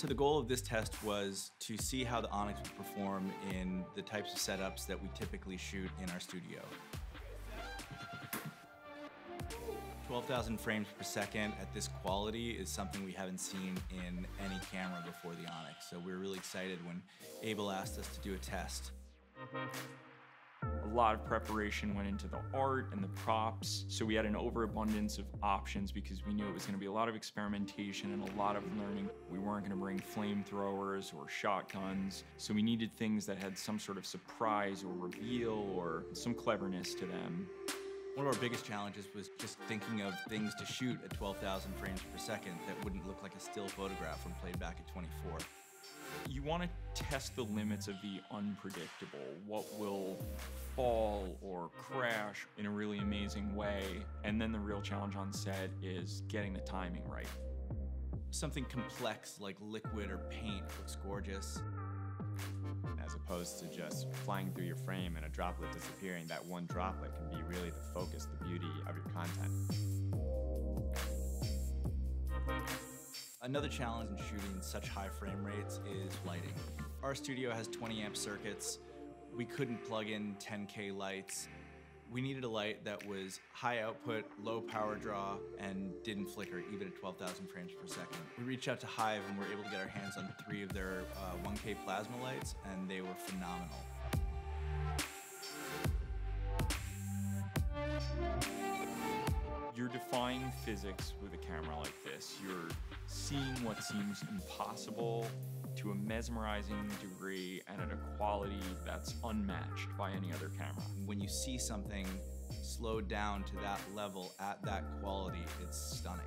So the goal of this test was to see how the Onyx would perform in the types of setups that we typically shoot in our studio. 12,000 frames per second at this quality is something we haven't seen in any camera before the Onyx. So we were really excited when Abel asked us to do a test. A lot of preparation went into the art and the props, so we had an overabundance of options because we knew it was going to be a lot of experimentation and a lot of learning. We weren't going to bring flamethrowers or shotguns, so we needed things that had some sort of surprise or reveal or some cleverness to them. One of our biggest challenges was just thinking of things to shoot at 12,000 frames per second that wouldn't look like a still photograph when played back at 24. You want to test the limits of the unpredictable, what will fall or crash in a really amazing way. And then the real challenge on set is getting the timing right. Something complex like liquid or paint looks gorgeous. As opposed to just flying through your frame and a droplet disappearing, that one droplet can be really the focus, the beauty of your content. Another challenge in shooting such high frame rates is lighting. Our studio has 20 amp circuits. We couldn't plug in 10K lights. We needed a light that was high output, low power draw, and didn't flicker even at 12,000 frames per second. We reached out to Hive and were able to get our hands on three of their uh, 1K plasma lights, and they were phenomenal. You're defying physics with a camera like this. You're seeing what seems impossible to a mesmerizing degree and at a quality that's unmatched by any other camera. When you see something slowed down to that level at that quality, it's stunning.